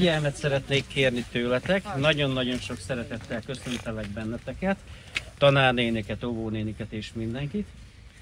figyelmet szeretnék kérni tőletek. Nagyon-nagyon sok szeretettel köszöntelek benneteket, tanárnéniket, óvónéniket és mindenkit.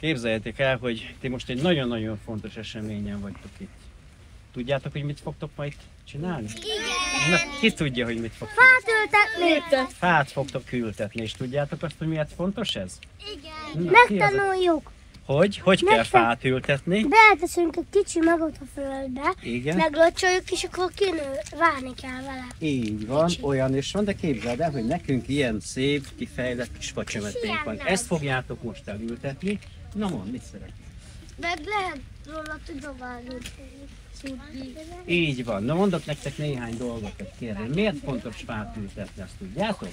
Képzeljétek el, hogy ti most egy nagyon-nagyon fontos eseményen vagytok itt. Tudjátok, hogy mit fogtok majd csinálni? Igen! Na, ki tudja, hogy mit fogtok? Ültetni. Fát fogtok ültetni, és tudjátok azt, hogy miért fontos ez? Igen. Na, Megtanuljuk. Hogy? Hogy kell Megtan- fát ültetni? Beleteszünk egy kicsi magot a földbe, Igen. meglocsoljuk, és akkor kinő, várni kell vele. Így van, olyan is van, de képzeld el, hogy nekünk ilyen szép, kifejlett kis facsemeténk van. Ezt fogjátok most elültetni. Na mond, mit szeretnél? Meg lehet róla tudományos Így van. Na mondok nektek néhány dolgot, kérem. Miért fontos fát ültetni, azt tudjátok?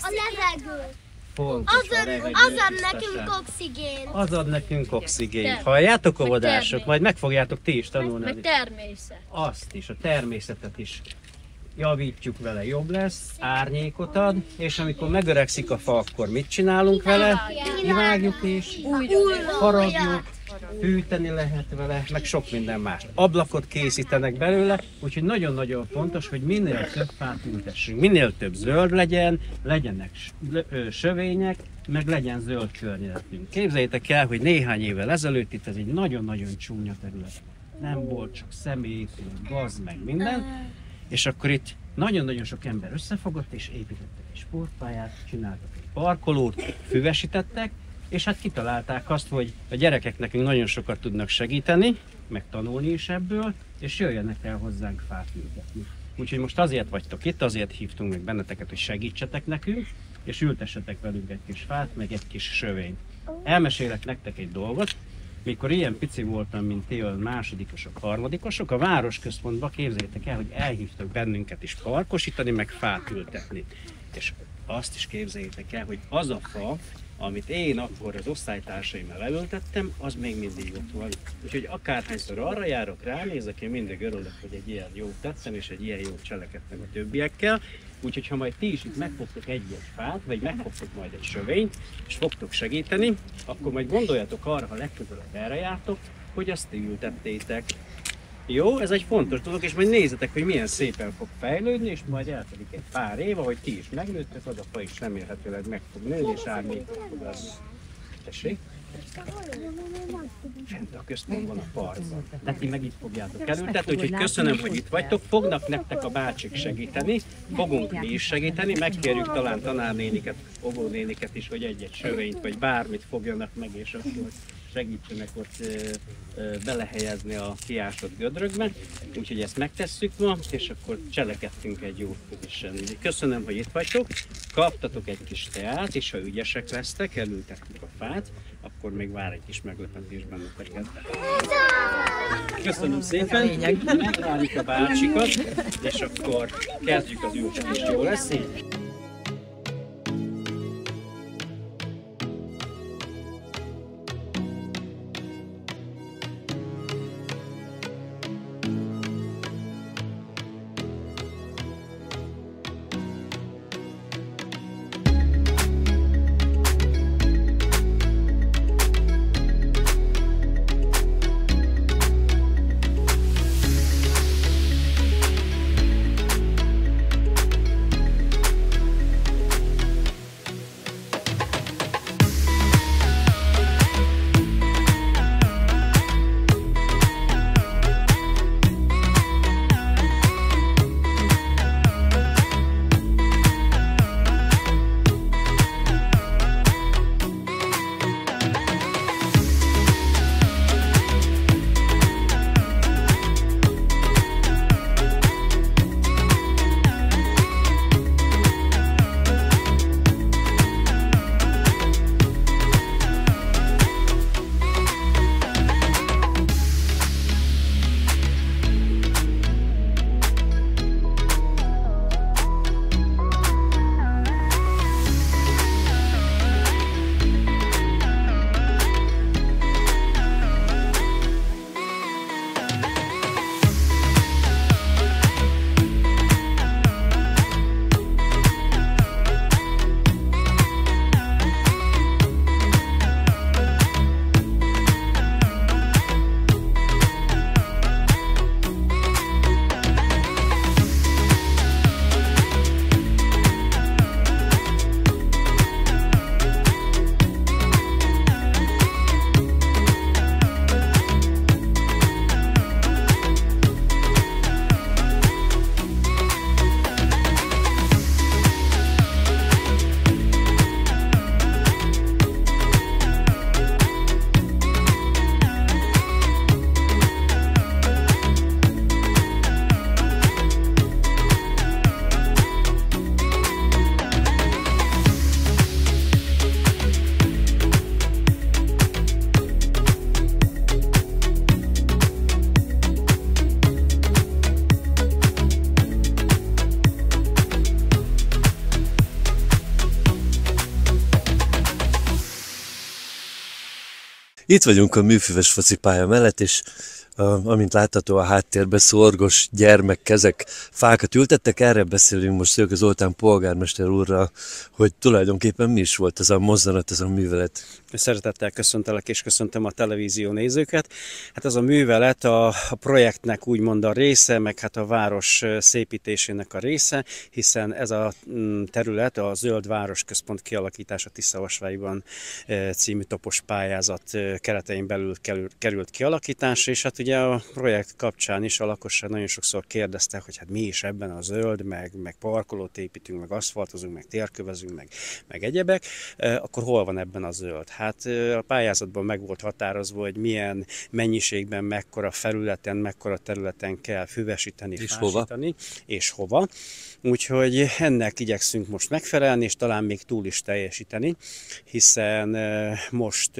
A levegő. Fontos Az ad, az ad nekünk oxigén. Az ad nekünk oxigént. Halljátok, óvodások? Majd meg fogjátok ti is tanulni. Meg természet. azt is, a természetet is javítjuk vele, jobb lesz, árnyékot ad, és amikor megöregszik a fa, akkor mit csinálunk vele? Kivágjuk is, faragjuk, fűteni lehet vele, meg sok minden más. Ablakot készítenek belőle, úgyhogy nagyon-nagyon fontos, hogy minél több fát ültessünk, minél több zöld legyen, legyenek sövények, meg legyen zöld környezetünk. Képzeljétek el, hogy néhány évvel ezelőtt itt ez egy nagyon-nagyon csúnya terület. Nem volt csak személyépület, gaz, meg minden. És akkor itt nagyon-nagyon sok ember összefogott, és építettek egy sportpályát, csináltak egy parkolót, füvesítettek, és hát kitalálták azt, hogy a gyerekek nekünk nagyon sokat tudnak segíteni, meg tanulni is ebből, és jöjjenek el hozzánk fát ültetni. Úgyhogy most azért vagytok itt, azért hívtunk meg benneteket, hogy segítsetek nekünk, és ültessetek velünk egy kis fát, meg egy kis sövényt. Elmesélek nektek egy dolgot, mikor ilyen pici voltam, mint ti, a másodikosok, harmadikosok, a városközpontba képzeljétek el, hogy elhívtak bennünket is parkosítani, meg fát ültetni. És azt is képzeljétek el, hogy az a fa, amit én akkor az osztálytársaimmal leültettem, az még mindig ott van. Úgyhogy akárhányszor arra járok, ránézek, én mindig örülök, hogy egy ilyen jót tettem, és egy ilyen jót cselekedtem a többiekkel. Úgyhogy ha majd ti is itt megfogtok egy-egy fát, vagy megfogtok majd egy sövényt, és fogtok segíteni, akkor majd gondoljatok arra, ha legközelebb erre jártok, hogy azt ti ültettétek. Jó, ez egy fontos dolog, és majd nézzetek, hogy milyen szépen fog fejlődni, és majd eltelik egy pár év, ahogy ti is megnőttek, az a fa is remélhetőleg meg fog nőni, és árnyékot fog adni. Tessék? Fent a központban a parkban. Tehát ti meg itt fogjátok elültetni, úgyhogy köszönöm, hogy itt vagytok. Fognak nektek a bácsik segíteni, fogunk mi is segíteni, megkérjük talán tanárnéniket, óvónéniket is, hogy egy-egy sövényt vagy bármit fogjanak meg, és akkor segítsenek ott belehelyezni a kiásott gödrökbe. Úgyhogy ezt megtesszük ma, és akkor cselekedtünk egy jó közösen. Köszönöm, hogy itt vagytok, kaptatok egy kis teát, és ha ügyesek lesztek, elültettük a fát, akkor még vár egy kis meglepetés benneteket. Köszönöm szépen, megvárjuk a bácsikat, és akkor kezdjük az ültetést, jó lesz így? Itt vagyunk a műfüves focipálya mellett, és amint látható a háttérben, szorgos gyermekkezek fákat ültettek. Erre beszélünk most Szőke Zoltán polgármester úrral, hogy tulajdonképpen mi is volt ez a mozzanat, ez a művelet. Szeretettel köszöntelek és köszöntöm a televízió nézőket. Hát ez a művelet a, projektnek úgymond a része, meg hát a város szépítésének a része, hiszen ez a mm, terület a Zöld Városközpont kialakítása Tiszavasvályban című topos pályázat keretein belül került kialakításra, és hát ugye a projekt kapcsán is a lakosság nagyon sokszor kérdezte, hogy hát mi is ebben a zöld, meg, meg parkolót építünk, meg aszfaltozunk, meg térkövezünk, meg, meg egyebek, akkor hol van ebben a zöld? Hát a pályázatban meg volt határozva, hogy milyen mennyiségben, mekkora felületen, mekkora területen kell füvesíteni, és fásítani, hova? és hova. Úgyhogy ennek igyekszünk most megfelelni, és talán még túl is teljesíteni, hiszen most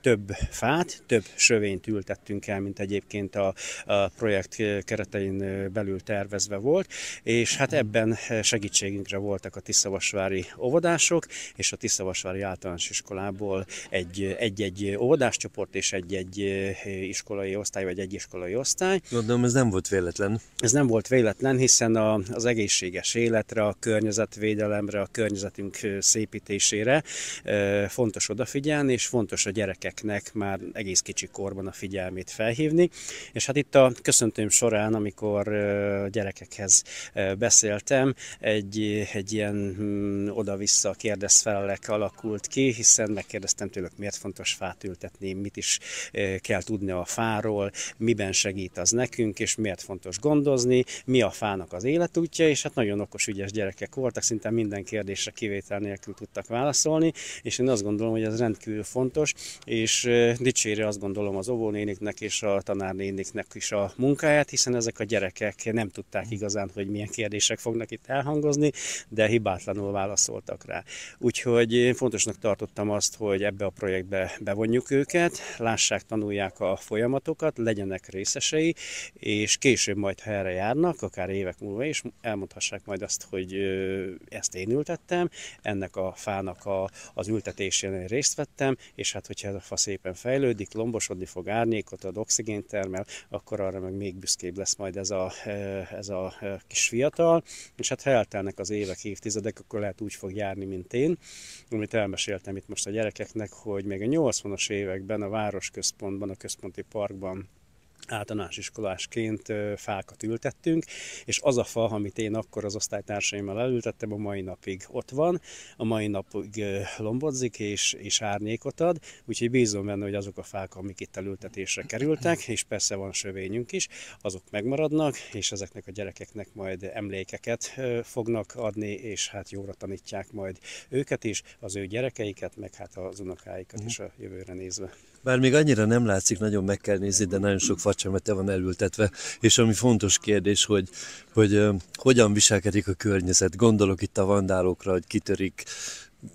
több fát, több sövényt ültettünk el, mint egyébként a, a projekt keretein belül tervezve volt, és hát ebben segítségünkre voltak a Tiszavasvári óvodások, és a Tiszavasvári általános iskolából egy-egy óvodáscsoport és egy-egy iskolai osztály, vagy egy iskolai osztály. Gondolom, ez nem volt véletlen. Ez nem volt véletlen, hiszen a, az egészséges életre, a környezetvédelemre, a környezetünk szépítésére fontos odafigyelni, és fontos a gyerekeknek már egész kicsi korban a figyelmét felhívni. És hát itt a köszöntőm során, amikor gyerekekhez beszéltem, egy, egy ilyen hm, oda-vissza kérdezfelelek alakult ki, hiszen megkérdeztem tőlük, miért fontos fát ültetni, mit is kell tudni a fáról, miben segít az nekünk, és miért fontos gondozni, mi a fának az életútja, és hát nagyon okos, ügyes gyerekek voltak, szinte minden kérdésre kivétel nélkül tudtak válaszolni, és én azt gondolom, hogy ez rendkívül fontos, és dicsére azt gondolom az óvónéniknek és a tanárnéniknek is a munkáját, hiszen ezek a gyerekek nem tudták igazán, hogy milyen kérdések fognak itt elhangozni, de hibátlanul válaszoltak rá. Úgyhogy én fontosnak tartottam azt, hogy ebbe a projektbe bevonjuk őket, lássák, tanulják a folyamatokat, legyenek részesei, és később majd, ha erre járnak, akár évek múlva is, elmondhassák majd azt, hogy ezt én ültettem, ennek a fának a, az ültetésén részt vettem, és hát hogyha ez a fa szépen fejlődik, lombosodni fog, árnyékot ad, oxigént termel, akkor arra meg még büszkébb lesz majd ez a, ez a kis fiatal, és hát ha eltelnek az évek, évtizedek, akkor lehet úgy fog járni, mint én, amit elmeséltem itt most a gyerekeknek, hogy még a 80-as években a városközpontban, a központi parkban általános iskolásként fákat ültettünk, és az a fa, amit én akkor az osztálytársaimmal elültettem, a mai napig ott van, a mai napig lombodzik és, és árnyékot ad, úgyhogy bízom benne, hogy azok a fák, amik itt elültetésre kerültek, és persze van sövényünk is, azok megmaradnak, és ezeknek a gyerekeknek majd emlékeket fognak adni, és hát jóra tanítják majd őket is, az ő gyerekeiket, meg hát az unokáikat is a jövőre nézve. Bár még annyira nem látszik, nagyon meg kell nézni, de nagyon sok facsemete van elültetve, és ami fontos kérdés, hogy, hogy uh, hogyan viselkedik a környezet. Gondolok itt a vandálokra, hogy kitörik,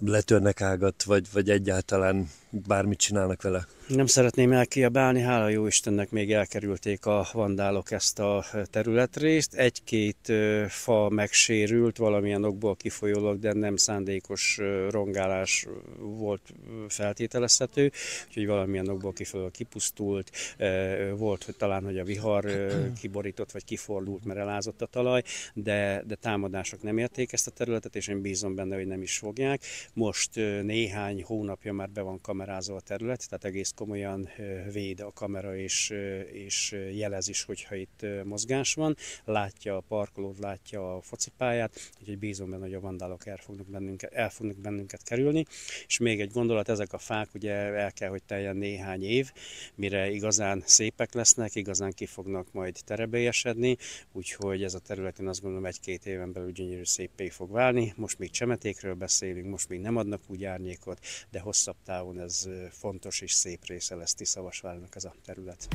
letörnek ágat, vagy, vagy egyáltalán bármit csinálnak vele. Nem szeretném elkiabálni, hála jó Istennek még elkerülték a vandálok ezt a területrészt. Egy-két fa megsérült valamilyen okból kifolyólag, de nem szándékos rongálás volt feltételezhető, úgyhogy valamilyen okból kifolyólag kipusztult. Volt hogy talán, hogy a vihar kiborított vagy kifordult, mert elázott a talaj, de, de támadások nem érték ezt a területet, és én bízom benne, hogy nem is fogják. Most néhány hónapja már be van kamerázva a terület, tehát egész komolyan véd a kamera, és, és jelez is, hogyha itt mozgás van. Látja a parkolót, látja a focipályát, úgyhogy bízom benne, hogy a vandálok el fognak bennünket, el fognak bennünket kerülni. És még egy gondolat, ezek a fák ugye el kell, hogy teljen néhány év, mire igazán szépek lesznek, igazán ki fognak majd terebélyesedni, úgyhogy ez a terület én azt gondolom egy-két éven belül gyönyörű szépé fog válni. Most még csemetékről beszélünk, most még nem adnak úgy árnyékot, de hosszabb távon ez fontos és szép része lesz Tiszavasvárnak ez a terület.